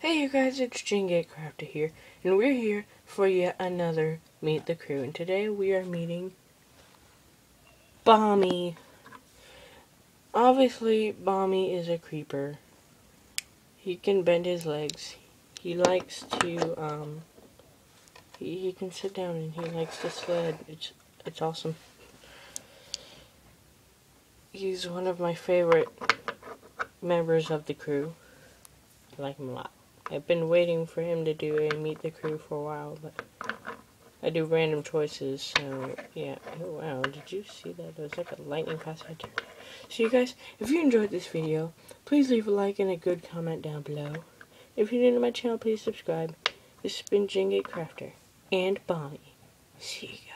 Hey you guys, it's GinnGate Crafter here, and we're here for yet another Meet the Crew, and today we are meeting Bomby. Obviously, Bomby is a creeper. He can bend his legs. He likes to, um, he, he can sit down and he likes to sled. It's, it's awesome. He's one of my favorite members of the crew. I like him a lot. I've been waiting for him to do a meet the crew for a while, but I do random choices, so yeah. Oh, wow, did you see that? There was like a lightning right there. So you guys, if you enjoyed this video, please leave a like and a good comment down below. If you're new to my channel, please subscribe. This has been GinnGate Crafter and Bomby. See you guys.